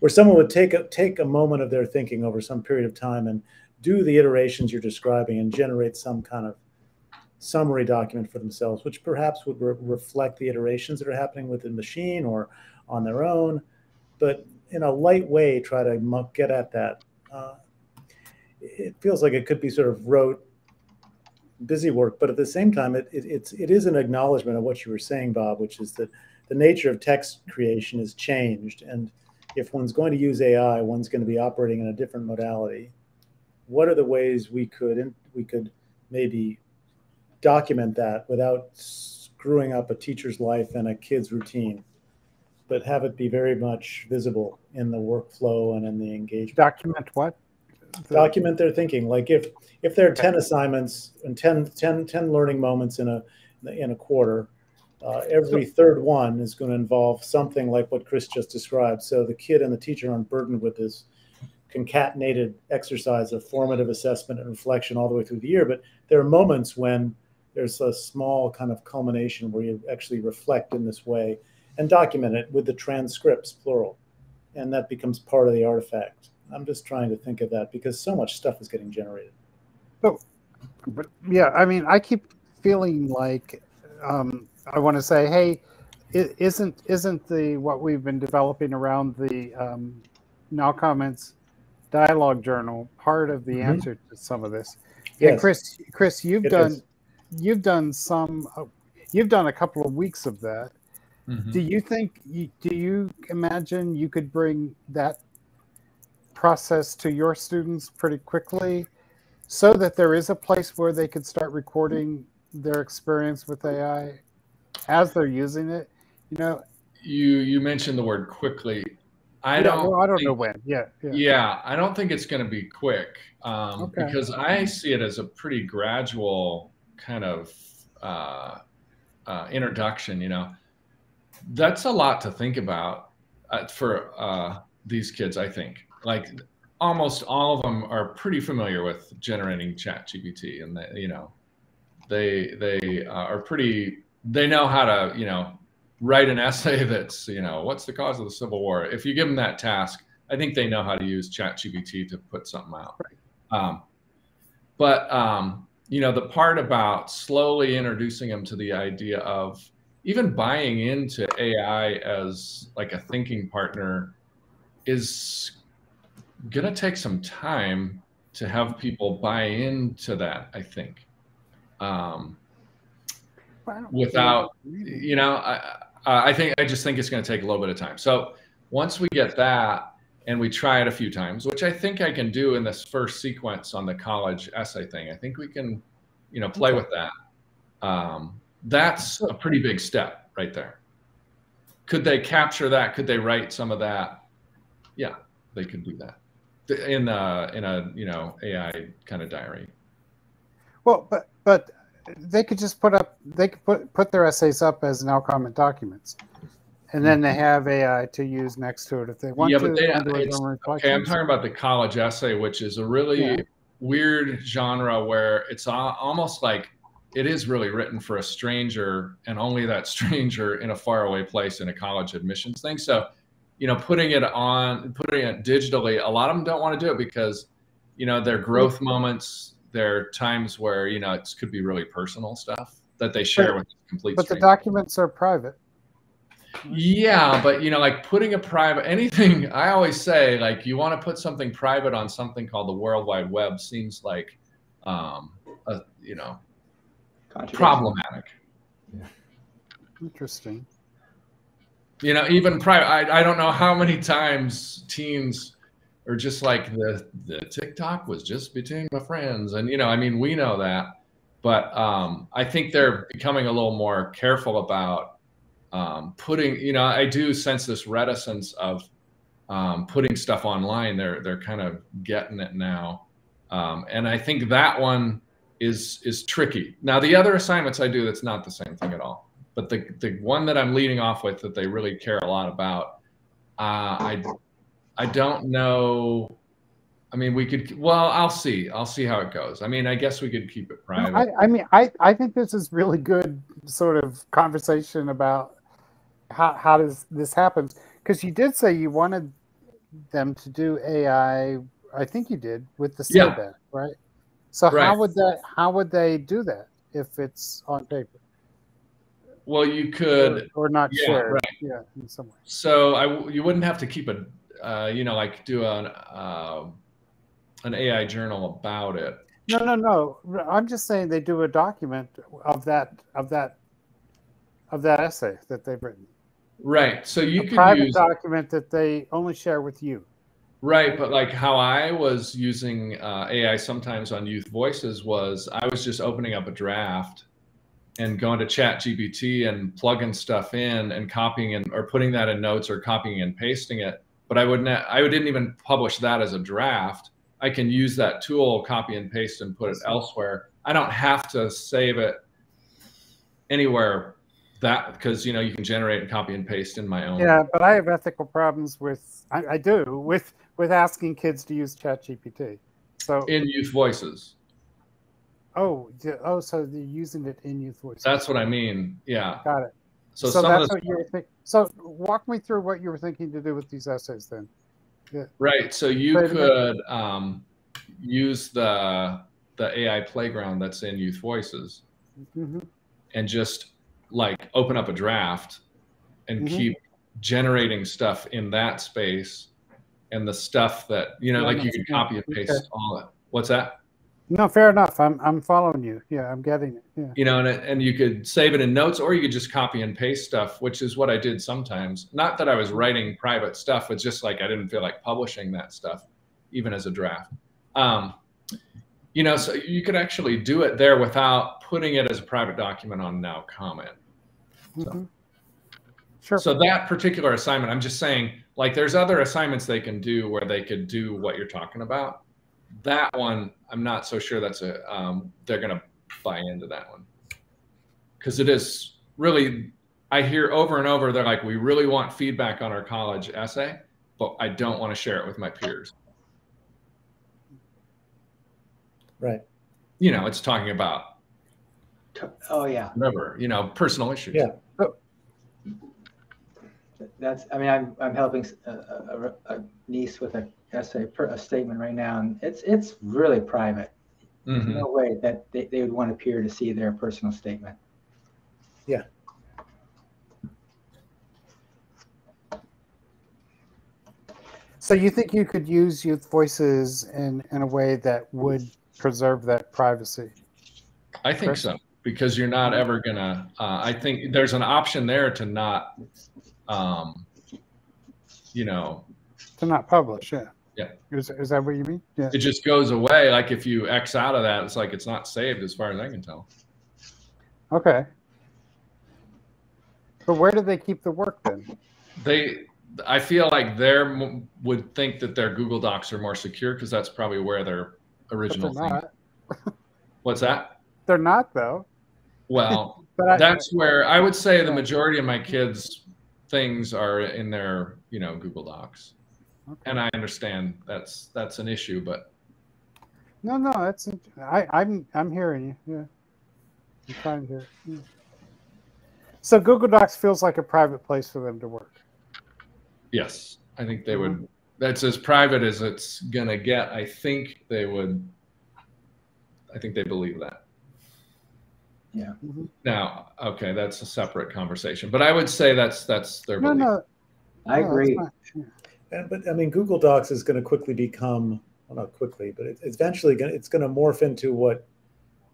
where someone would take a, take a moment of their thinking over some period of time and do the iterations you're describing and generate some kind of summary document for themselves, which perhaps would re- reflect the iterations that are happening with the machine or on their own, but in a light way, try to get at that. Uh, it feels like it could be sort of rote, busy work, but at the same time, it, it, it's it is an acknowledgement of what you were saying, Bob, which is that the nature of text creation has changed, and if one's going to use AI, one's going to be operating in a different modality. What are the ways we could we could maybe document that without screwing up a teacher's life and a kid's routine, but have it be very much visible in the workflow and in the engagement. Document what? Document their thinking. Like if if there are 10 assignments and 10, 10, 10 learning moments in a in a quarter, uh, every third one is going to involve something like what Chris just described. So the kid and the teacher aren't burdened with this concatenated exercise of formative assessment and reflection all the way through the year. But there are moments when there's a small kind of culmination where you actually reflect in this way and document it with the transcripts, plural. And that becomes part of the artifact. I'm just trying to think of that because so much stuff is getting generated. So, but yeah, I mean, I keep feeling like um, I want to say, hey, isn't isn't the what we've been developing around the um, NowComment's dialogue journal part of the mm-hmm. answer to some of this? Yes. And Chris, Chris, you've it done is. you've done some uh, you've done a couple of weeks of that. Mm-hmm. Do you think do you imagine you could bring that process to your students pretty quickly so that there is a place where they could start recording their experience with AI as they're using it. You know, you you mentioned the word quickly. I yeah, don't. Well, I don't think, know when. Yeah, yeah, yeah. I don't think it's going to be quick um, okay. because I see it as a pretty gradual kind of uh, uh, introduction. You know, that's a lot to think about uh, for uh, these kids. I think like almost all of them are pretty familiar with generating ChatGPT, and they, you know, they they uh, are pretty. They know how to you know write an essay that's you know what's the cause of the Civil War. If you give them that task, I think they know how to use ChatGPT to put something out. Right. Um, but um, you know, the part about slowly introducing them to the idea of even buying into AI as like a thinking partner is going to take some time to have people buy into that, I think. Um, without, you know, I, I think, I just think it's going to take a little bit of time. So once we get that and we try it a few times, which I think I can do in this first sequence on the college essay thing, I think we can, you know, play okay. with that. Um, that's a pretty big step right there. Could they capture that? Could they write some of that? Yeah, they could do that in a in a you know AI kind of diary. Well, but but they could just put up they could put put their essays up as NowComment documents, and then they have AI to use next to it if they want yeah, to. But they, okay, I'm talking about the college essay, which is a really yeah. weird genre where it's almost like it is really written for a stranger and only that stranger in a faraway place in a college admissions thing. So you know, putting it on, putting it digitally, a lot of them don't want to do it because, you know, their growth moments, their times where, you know, it could be really personal stuff that they share but, with complete. But the documents are private. Yeah, but you know, like putting a private anything, I always say, like you want to put something private on something called the World Wide Web seems like, um, a, you know, problematic. Yeah. Interesting you know even private I, I don't know how many times teens are just like the the tiktok was just between my friends. And you know i mean we know that. But um, i think they're becoming a little more careful about um, putting you know i do sense this reticence of um, putting stuff online. They're they're kind of getting it now. Um, and i think that one is is tricky. Now the other assignments i do that's not the same thing at all but the the one that I'm leading off with that they really care a lot about, uh, I I don't know. I mean, we could. Well, I'll see. I'll see how it goes. I mean, I guess we could keep it private. I, I mean, I I think this is really good sort of conversation about how how does this happen because you did say you wanted them to do AI. I think you did with the CBET, yeah. right? So right. how would that? How would they do that if it's on paper? Well, you could or, or not yeah, share. Right. Yeah, in some way. So I you wouldn't have to keep a uh, you know like do an uh, an AI journal about it. No, no, no. I'm just saying they do a document of that of that of that essay that they've written. Right. So you a could private use document that they only share with you. Right, but like how I was using uh, AI sometimes on Youth Voices was I was just opening up a draft and going to ChatGPT and plugging stuff in and copying and or putting that in notes or copying and pasting it. But i wouldn't i didn't even publish that as a draft. I can use that tool copy and paste and put it elsewhere. I don't have to save it anywhere that because you know you can generate and copy and paste in my own. Yeah but i have ethical problems with i, I do with with asking kids to use ChatGPT so in youth voices Oh, oh, so they're using it in youth voice. That's what I mean. Yeah. Got it. So, so that's what you were thinking. So walk me through what you were thinking to do with these essays then. Yeah. Right. So you could um, use the the AI playground that's in Youth Voices, mm-hmm. and just like open up a draft and mm-hmm. keep generating stuff in that space, and the stuff that you know, yeah, like you could copy and paste okay. all it. What's that? No, fair enough. I'm I'm following you. Yeah, I'm getting it. Yeah. You know, and and you could save it in notes, or you could just copy and paste stuff, which is what I did sometimes. Not that I was writing private stuff; it's just like I didn't feel like publishing that stuff, even as a draft. Um, you know, so you could actually do it there without putting it as a private document on NowComment. So. Mm-hmm. Sure. So that particular assignment, I'm just saying, like, there's other assignments they can do where they could do what you're talking about that one, I'm not so sure that's a um, they're going to buy into that one because it is really I hear over and over they're like, we really want feedback on our college essay, but I don't want to share it with my peers. Right. You know, it's talking about Oh yeah. whatever, you know, personal issues. Yeah. That's, I mean, I'm, I'm helping a, a, a niece with a essay, a statement right now, and it's, it's really private. There's Mhm. no way that they, they would want a peer to see their personal statement. Yeah so you think you could use youth voices in, in a way that would preserve that privacy? I think Chris? so because you're not ever gonna. Uh, I think there's an option there to not, um, you know, To not publish, yeah. Yeah. Is, is that what you mean? Yeah. it just goes away. Like if you X out of that, it's like it's not saved as far as I can tell. Okay. But where do they keep the work then? They, I feel like they would think that their Google Docs are more secure because that's probably where their original they're thing. not. What's that? They're not though. Well, But I, that's where I would say the majority of my kids' things are in their, you know, Google Docs. Okay. And I understand that's that's an issue, but no, no, that's I, I'm I'm hearing you. Yeah, I'm trying to. Yeah. So Google Docs feels like a private place for them to work. yes, I think they Mm-hmm. would. That's as private as it's gonna get. I think they would. I think they believe that. Yeah. Mhm. Now, okay, that's a separate conversation, but I would say that's that's their No, belief. no, I no, agree. And, but I mean, Google Docs is going to quickly become, well, not quickly, but it, it's eventually going to, it's going to morph into what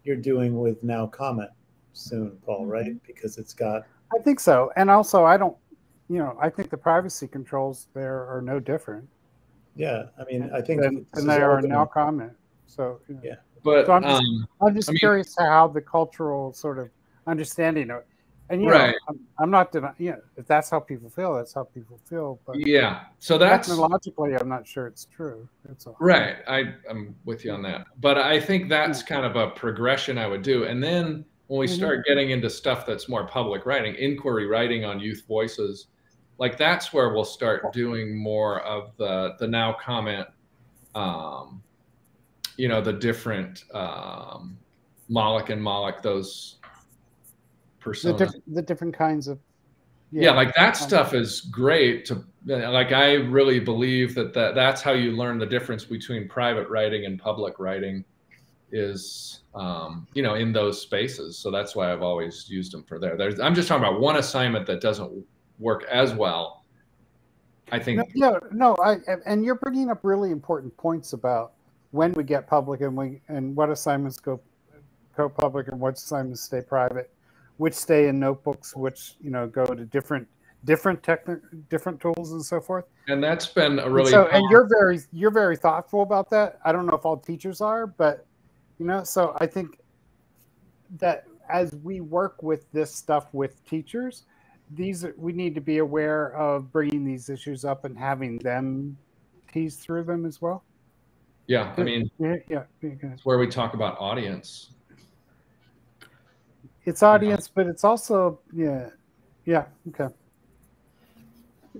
you're doing with NowComment soon, Paul, right? Because it's got, I think so, and also I don't, you know, I think the privacy controls there are no different yeah, I mean, I think than, this than is they are NowComment. So you know. Yeah. But So I'm just- um, I'm just I mean- curious how the cultural sort of understanding of, and you Right. know, I'm, I'm not denying, you know, if that's how people feel, that's how people feel. But yeah, so that's technologically, I'm not sure it's true. That's all. Right. I, I'm with you on that. But I think that's kind of a progression I would do. And then when we Mhm. start getting into stuff that's more public writing, inquiry writing on youth voices, like that's where we'll start doing more of the the NowComment um you know the different um Moloch and Moloch those The, personas. diff- the different kinds of yeah, like that stuff is great to like i really believe that, that that's how you learn the difference between private writing and public writing is um, you know in those spaces. So that's why i've always used them for there. There's i'm just talking about one assignment that doesn't work as well i think. No, no, no. I and you're bringing up really important points about when we get public and we and what assignments go go public and what assignments stay private, which stay in notebooks, which you know go to different different techni- different tools and so forth. and that's been a And really so and you're very you're very thoughtful about that. I don't know if all teachers are, but you know, so I think that as we work with this stuff with teachers, these we need to be aware of bringing these issues up and having them tease through them as well. Yeah i mean Yeah, yeah. yeah, it's where we talk about audience It's audience, but it's also yeah, yeah. Okay.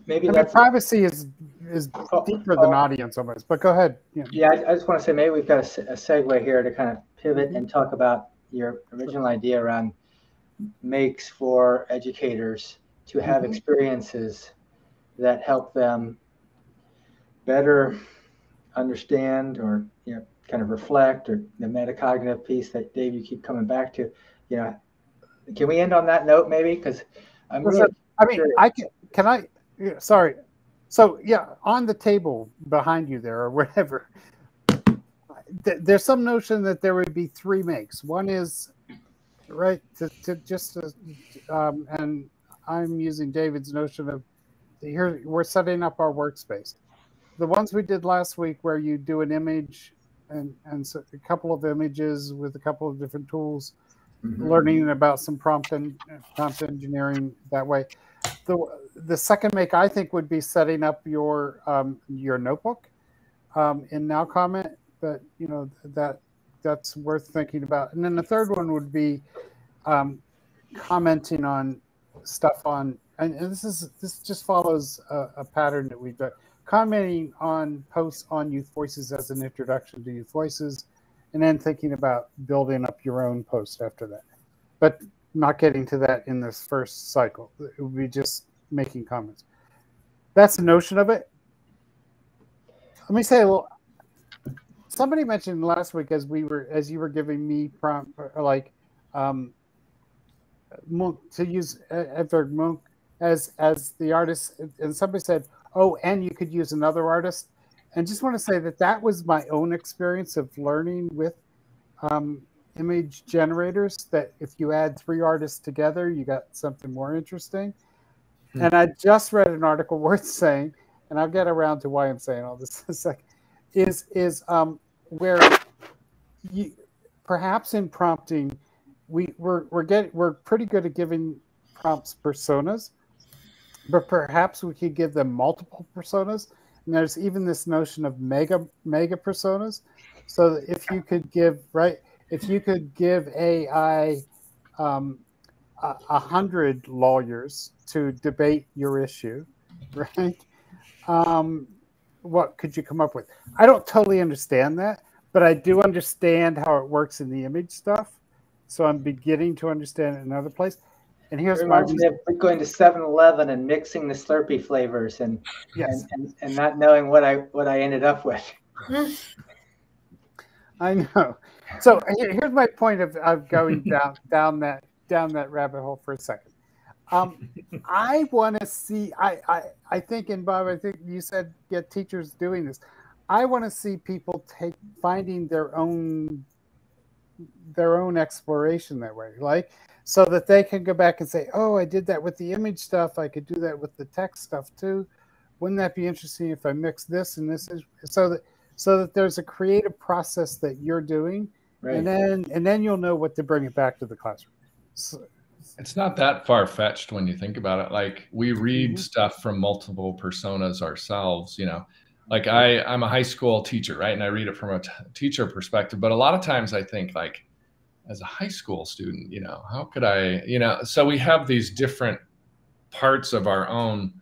Maybe I mean, privacy is is Oh, deeper than oh. audience almost. But go ahead. Yeah. Yeah, I, I just want to say maybe we've got a, a segue here to kind of pivot and talk about your original idea around makes for educators to have Mhm. experiences that help them better understand or you know kind of reflect or the metacognitive piece that Dave you keep coming back to. You know, can we end on that note maybe? Because I'm Well, really I mean. I can. Can I? yeah, Sorry. So yeah, on the table behind you there or whatever, th- there's some notion that there would be three makes. One is right to, to just to, um, and I'm using David's notion of here we're setting up our workspace. The ones we did last week, where you do an image and and so a couple of images with a couple of different tools Mhm. learning about some prompt and prompt engineering that way. The the second make I think would be setting up your um, your notebook um, in NowComment, but you know that that's worth thinking about. And then the third one would be um, commenting on stuff on, and, and this is this just follows a, a pattern that we've done. Commenting on posts on Youth Voices as an introduction to Youth Voices, and then thinking about building up your own post after that. But not getting to that in this first cycle. It would be just making comments. That's the notion of it. Let me say little. Somebody mentioned last week as we were as you were giving me prompt like um, Munch, to use Edvard Munch as as the artist, and somebody said, "Oh, and you could use another artist." And just want to say that that was my own experience of learning with um, image generators. That if you add three artists together, you got something more interesting. Hmm. And I just read an article worth saying, and I'll get around to why I'm saying all this in a second. Is is um, where you perhaps in prompting we we're we're getting we're pretty good at giving prompts personas, but perhaps we could give them multiple personas. And there's even this notion of mega mega personas. So if you could give right, if you could give AI um, a, hundred lawyers to debate your issue, right? Um, what could you come up with? I don't totally understand that, but I do understand how it works in the image stuff. So I'm beginning to understand it in another place. And here's my going to 7-Eleven and mixing the Slurpee flavors and, yes. and, and, and not knowing what I what I ended up with. I know. So here's my point of, of going down down that down that rabbit hole for a second. Um, I want to see. I, I I think, and Bob, I think you said get teachers doing this. I want to see people take finding their own their own exploration that way, like so that they can go back and say, "Oh, I did that with the image stuff. I could do that with the text stuff too." Wouldn't that be interesting if I mix this and this? Is, so that so that there's a creative process that you're doing, right. and then and then you'll know what to bring it back to the classroom. So, it's not that far fetched when you think about it. Like we read mm-hmm. stuff from multiple personas ourselves, you know, like I I'm a high school teacher, right? And I read it from a t- teacher perspective, but a lot of times I think like as a high school student, you know, how could I, you know, so we have these different parts of our own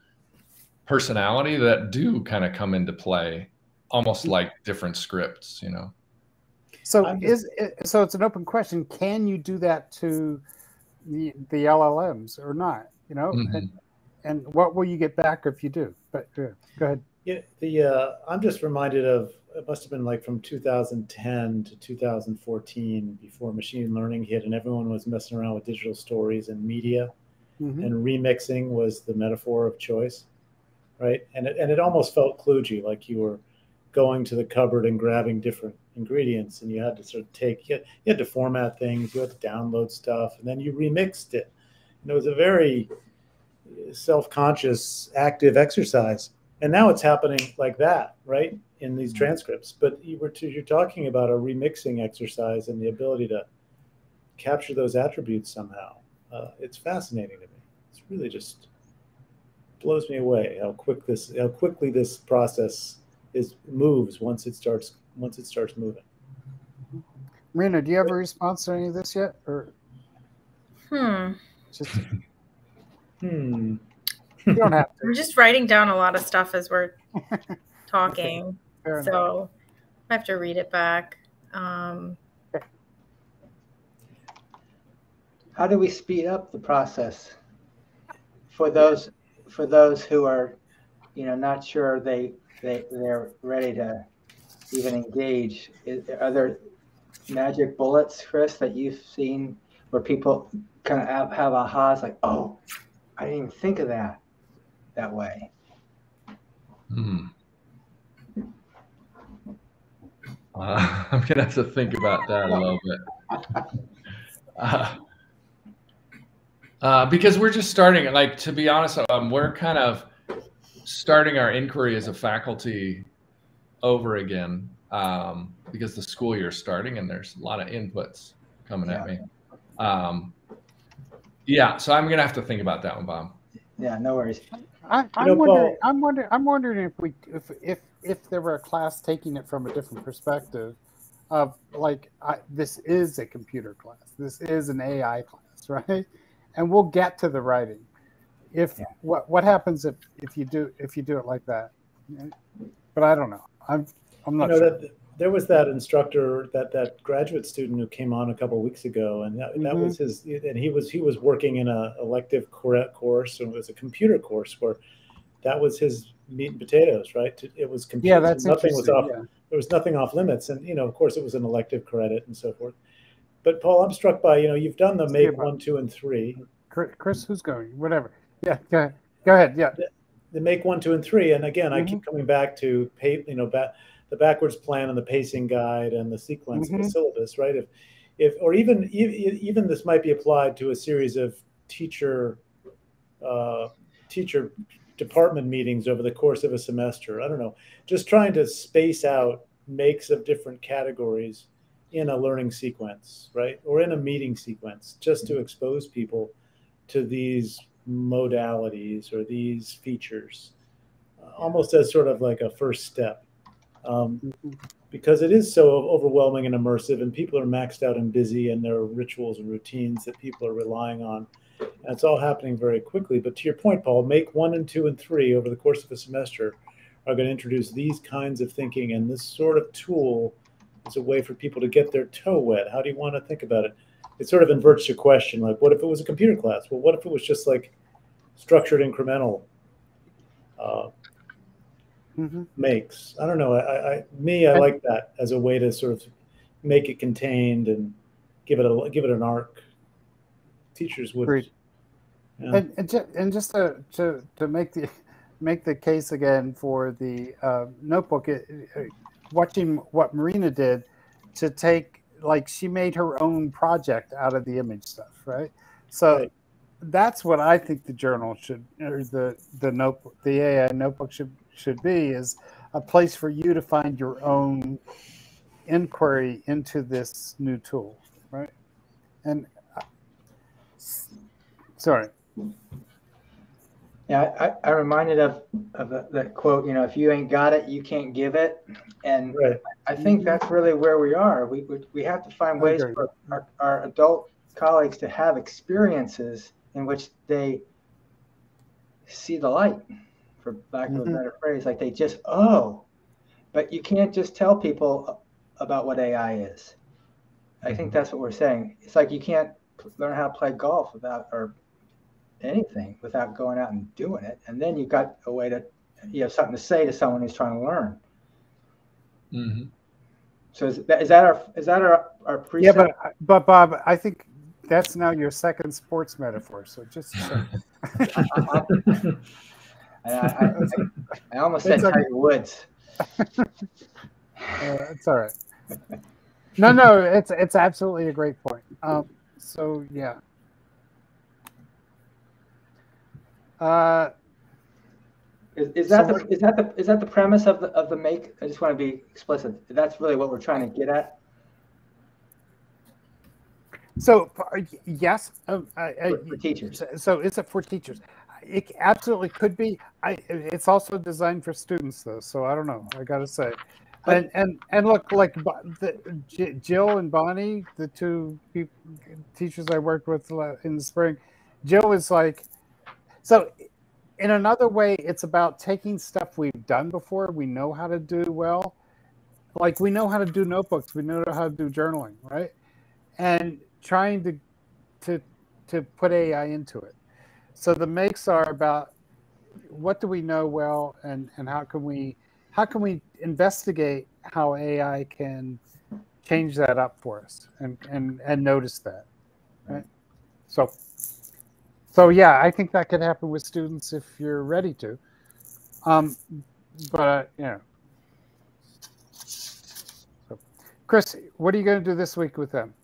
personality that do kind of come into play almost mm-hmm. like different scripts, you know. So is so it's an open question. Can you do that to the the LLMs or not? You know, mm-hmm. and, and, what will you get back if you do? But uh, go ahead. Yeah, the uh, I'm just reminded of it must have been like from 2010 to 2014 before machine learning hit and everyone was messing around with digital stories and media. Mm-hmm. and remixing was the metaphor of choice right? And it, and it almost felt kludgy like you were going to the cupboard and grabbing different ingredients and you had to sort of take you had, you had to format things you had to download stuff and then you remixed it. And it was a very self-conscious active exercise and now it's happening like that right in these mm-hmm. transcripts. But you were to, you're talking about a remixing exercise and the ability to capture those attributes somehow. Uh, it's fascinating to me. It's really just blows me away how quick this how quickly this process is moves once it starts once it starts moving. Marina, do you have a response to any of this yet or? Hmm. Just hmm you don't have to. I'm just writing down a lot of stuff as we're talking. Okay. So I have to read it back. Um, How do we speed up the process for those for those who are, you know, not sure they they they're ready to even engage? Is, are there magic bullets, Chris, that you've seen where people kind of have, have ahas like, oh, I didn't even think of that that way. Hmm. Uh, I'm gonna have to think about that a little bit. Uh, uh, because we're just starting. Like to be honest, um, we're kind of starting our inquiry as a faculty over again um, because the school year is starting and there's a lot of inputs coming yeah. at me. Um, yeah, so I'm gonna have to think about that one, Bob. Yeah, no worries. I, am know, wondering. Paul, I'm wondering. I'm wondering if we, if if if there were a class taking it from a different perspective, of like I, this is a computer class. This is an AI class, right? And we'll get to the writing. if yeah. what what happens if if you do if you do it like that? But I don't know. I'm I'm not you know, sure. That, there was that instructor that that graduate student who came on a couple of weeks ago and that, mm-hmm. that was his and he was he was working in a elective course and it was a computer course where that was his meat and potatoes right it was computer yeah that's nothing was off yeah. there was nothing off limits and you know of course it was an elective credit and so forth but paul i'm struck by you know you've done the make one two and three chris who's going whatever yeah go ahead, go ahead yeah the, the make one two and three and again mm-hmm. i keep coming back to pay you know back the backwards plan and the pacing guide and the sequence mm-hmm. of the syllabus, right? If, if or even even this might be applied to a series of teacher uh, teacher department meetings over the course of a semester. I don't know, just trying to space out makes of different categories in a learning sequence, right, or in a meeting sequence, just to expose people to these modalities or these features, uh, almost as sort of like a first step um, because it is so overwhelming and immersive, and people are maxed out and busy, and there are rituals and routines that people are relying on. And it's all happening very quickly. But to your point, Paul, make one and two and three over the course of a semester are going to introduce these kinds of thinking, and this sort of tool is a way for people to get their toe wet. How do you want to think about it? It sort of inverts your question, like, what if it was a computer class? Well, what if it was just like structured incremental uh, mm-hmm. makes. I don't know. I, I me, I like that as a way to sort of make it contained and give it a give it an arc. Teachers would. Yeah. And and, ju- and just to, to to make the make the case again for the uh, notebook, it, it, watching what Marina did to take like she made her own project out of the image stuff, right? So. Right that's what I think the journal should, or the the notebook, the AI notebook should should be is a place for you to find your own inquiry into this new tool, right? And uh, sorry. Yeah, I, I reminded of of that quote. You know, if you ain't got it, you can't give it. And right. I think that's really where we are. We we, we have to find ways for our, our adult colleagues to have experiences in which they see the light for lack of mm-hmm. a better phrase. Like they just, oh, but you can't just tell people about what AI is. I think mm-hmm. that's what we're saying. It's like you can't learn how to play golf without, or anything without going out and doing it. And then you've got a way to, you have something to say to someone who's trying to learn. Mm-hmm. So is that, is that our, is that our, our precept? Yeah, but, but Bob, I think that's now your second sports metaphor. So just. I, I, I, almost said Tiger Woods. uh, it's all right. No, no, it's it's absolutely a great point. Um, so yeah. Uh, is, is that so the is that the is that the premise of the of the make? I just want to be explicit. That's really what we're trying to get at. So yes, um, for, for teachers. So is it for teachers? It absolutely could be. I it's also designed for students though, so I don't know. I got to say. And, and and look like the, Jill and Bonnie, the two people, teachers I worked with in the spring. Jill is like, so in another way, it's about taking stuff we've done before, we know how to do well. Like we know how to do notebooks, we know how to do journaling, right? And trying to to to put AI into it. So the makes are about what do we know well, and and how can we how can we investigate how AI can change that up for us and and and notice that, right? So so yeah, I think that could happen with students if you're ready to. Um, but uh, you know. So, Chris, what are you going to do this week with them?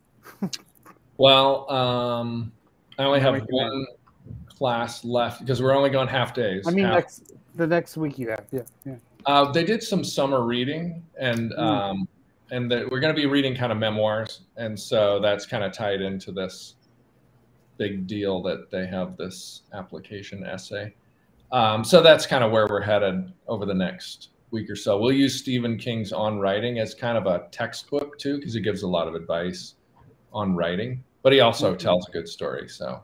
well, um, I only have one class left because we're only going half days. I mean, half. next the next week you have, yeah, yeah. Uh, they did some summer reading, and mm. um, and the, we're going to be reading kind of memoirs, and so that's kind of tied into this big deal that they have this application essay. Um, so that's kind of where we're headed over the next week or so. We'll use Stephen King's On Writing as kind of a textbook too, because he gives a lot of advice on writing, but he also mm-hmm. tells a good story. So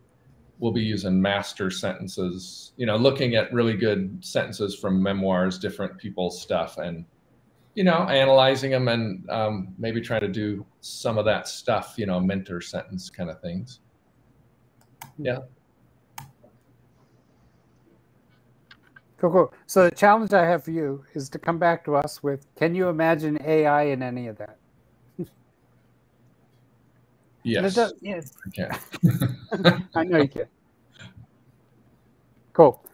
we'll be using master sentences, you know, looking at really good sentences from memoirs, different people's stuff, and you know, analyzing them and um, maybe trying to do some of that stuff, you know, mentor sentence kind of things. Yeah. Cool, cool. So the challenge I have for you is to come back to us with, can you imagine AI in any of that? Yes. Does, yes. I can. I know you can. Cool.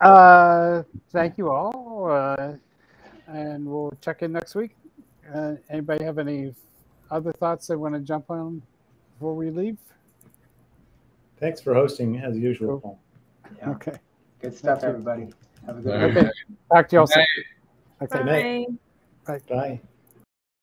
Uh, thank you all. Uh, and we'll check in next week. Uh, anybody have any other thoughts they want to jump on before we leave? Thanks for hosting as usual. Paul. Yeah. Okay. Good stuff, everybody. Have a good All night. Okay. Talk to you all soon. Okay. Good night. Bye. Bye.